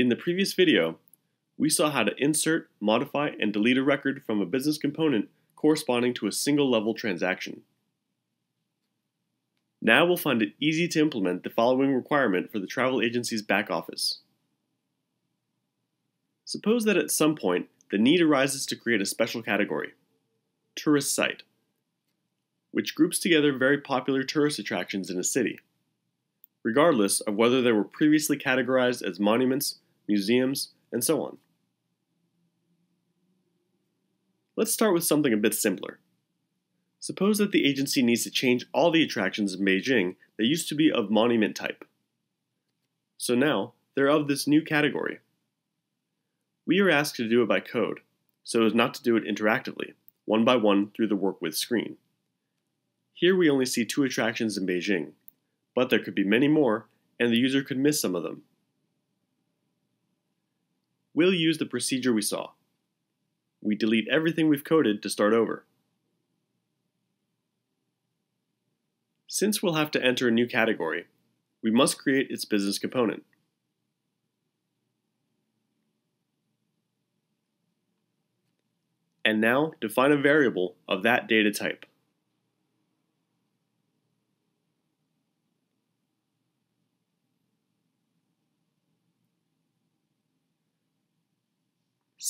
In the previous video, we saw how to insert, modify, and delete a record from a business component corresponding to a single level transaction. Now we'll find it easy to implement the following requirement for the travel agency's back office. Suppose that at some point the need arises to create a special category, tourist site, which groups together very popular tourist attractions in a city, regardless of whether they were previously categorized as monuments, museums, and so on. Let's start with something a bit simpler. Suppose that the agency needs to change all the attractions in Beijing that used to be of monument type. So now, they're of this new category. We are asked to do it by code, so as not to do it interactively, one by one through the Work With screen. Here we only see two attractions in Beijing, but there could be many more, and the user could miss some of them. We'll use the procedure we saw. We delete everything we've coded to start over. Since we'll have to enter a new category, we must create its business component. And now define a variable of that data type.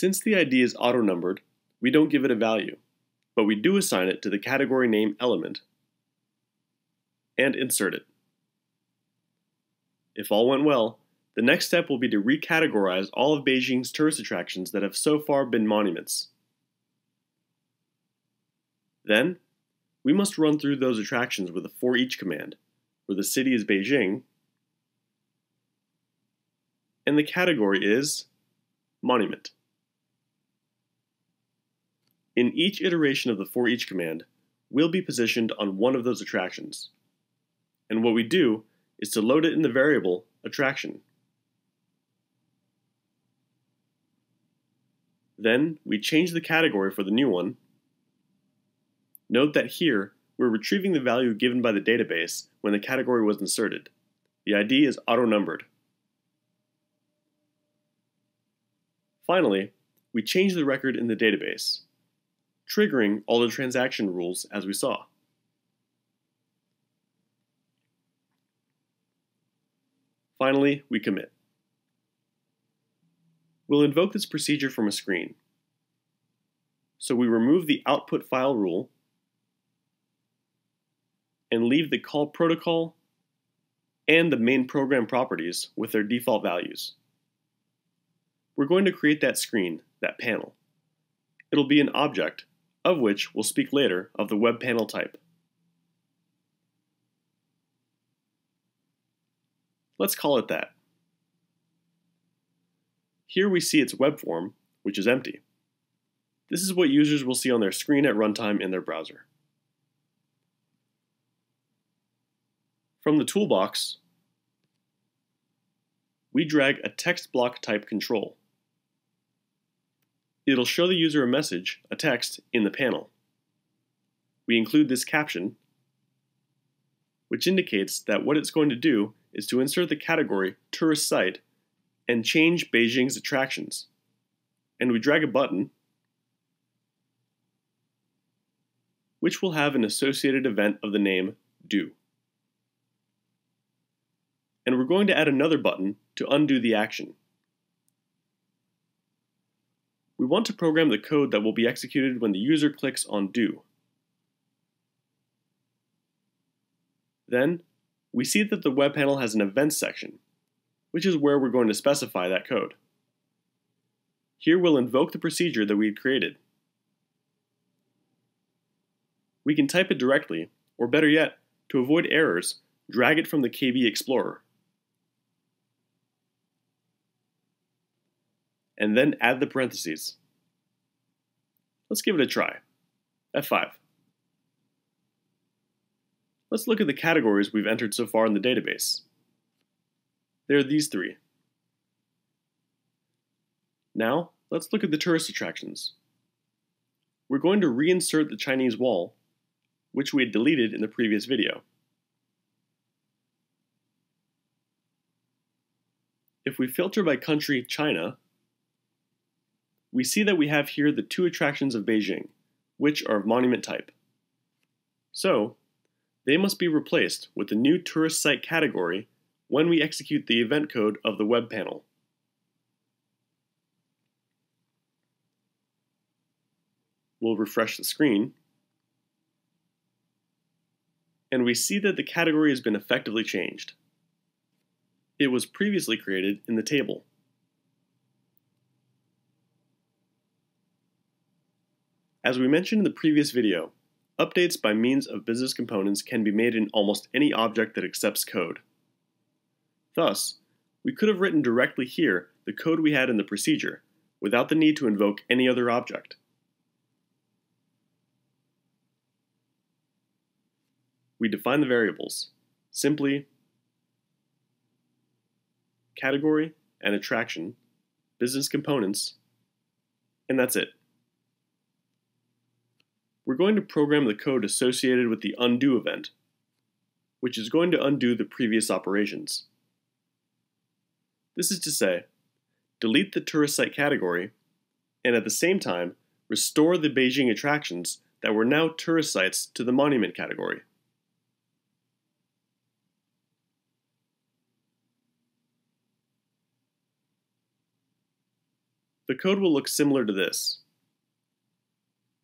Since the ID is auto-numbered, we don't give it a value, but we do assign it to the category name element and insert it. If all went well, the next step will be to recategorize all of Beijing's tourist attractions that have so far been monuments. Then, we must run through those attractions with a for each command, where the city is Beijing, and the category is monument. In each iteration of the for each command, we'll be positioned on one of those attractions. And what we do is to load it in the variable attraction. Then we change the category for the new one. Note that here we're retrieving the value given by the database when the category was inserted. The ID is auto-numbered. Finally, we change the record in the database triggering all the transaction rules as we saw. Finally, we commit. We'll invoke this procedure from a screen. So we remove the output file rule and leave the call protocol and the main program properties with their default values. We're going to create that screen, that panel. It'll be an object of which we'll speak later of the web panel type. Let's call it that. Here we see its web form, which is empty. This is what users will see on their screen at runtime in their browser. From the toolbox, we drag a text block type control it'll show the user a message, a text, in the panel. We include this caption, which indicates that what it's going to do is to insert the category tourist site and change Beijing's attractions. And we drag a button, which will have an associated event of the name do. And we're going to add another button to undo the action. We want to program the code that will be executed when the user clicks on Do. Then, we see that the web panel has an events section, which is where we're going to specify that code. Here we'll invoke the procedure that we had created. We can type it directly, or better yet, to avoid errors, drag it from the KB Explorer. and then add the parentheses. Let's give it a try. F5. Let's look at the categories we've entered so far in the database. There are these three. Now, let's look at the tourist attractions. We're going to reinsert the Chinese wall, which we had deleted in the previous video. If we filter by country China, we see that we have here the two attractions of Beijing, which are of monument type. So, they must be replaced with the new tourist site category when we execute the event code of the web panel. We'll refresh the screen, and we see that the category has been effectively changed. It was previously created in the table. As we mentioned in the previous video, updates by means of business components can be made in almost any object that accepts code. Thus, we could have written directly here the code we had in the procedure, without the need to invoke any other object. We define the variables, simply category and attraction, business components, and that's it we're going to program the code associated with the undo event, which is going to undo the previous operations. This is to say, delete the tourist site category, and at the same time, restore the Beijing attractions that were now tourist sites to the monument category. The code will look similar to this.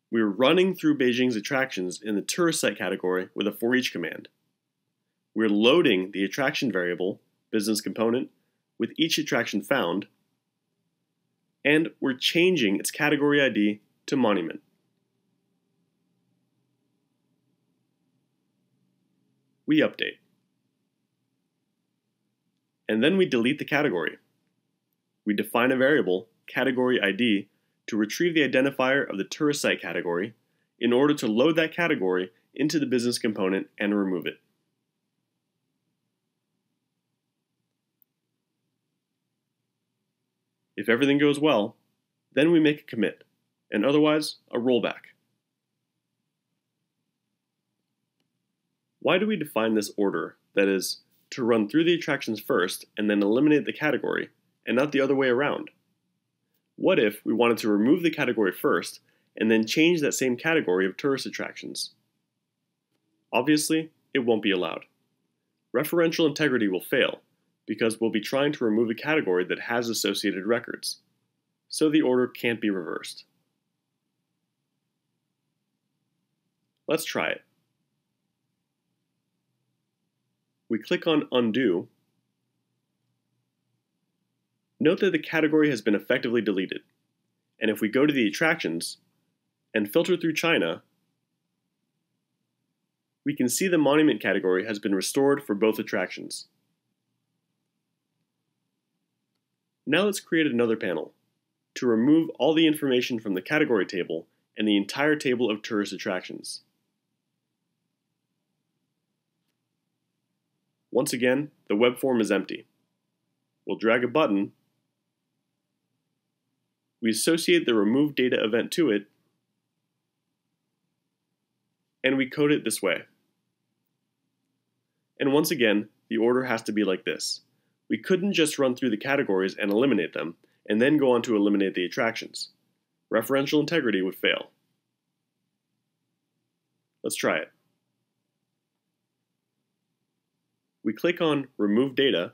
We are running through Beijing's attractions in the tourist site category with a for each command. We're loading the attraction variable, business component, with each attraction found, and we're changing its category ID to monument. We update. And then we delete the category. We define a variable, category ID, to retrieve the identifier of the tourist site category in order to load that category into the business component and remove it. If everything goes well, then we make a commit, and otherwise a rollback. Why do we define this order, that is, to run through the attractions first and then eliminate the category, and not the other way around? What if we wanted to remove the category first and then change that same category of tourist attractions? Obviously, it won't be allowed. Referential integrity will fail because we'll be trying to remove a category that has associated records, so the order can't be reversed. Let's try it. We click on Undo Note that the category has been effectively deleted. And if we go to the attractions and filter through China, we can see the monument category has been restored for both attractions. Now let's create another panel to remove all the information from the category table and the entire table of tourist attractions. Once again, the web form is empty. We'll drag a button we associate the remove data event to it, and we code it this way. And once again, the order has to be like this. We couldn't just run through the categories and eliminate them, and then go on to eliminate the attractions. Referential integrity would fail. Let's try it. We click on Remove Data,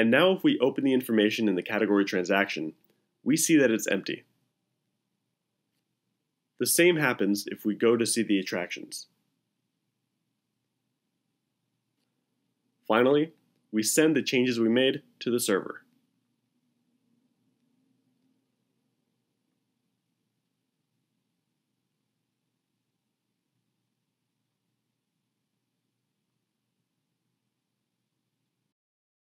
and now if we open the information in the category transaction, we see that it's empty. The same happens if we go to see the attractions. Finally, we send the changes we made to the server.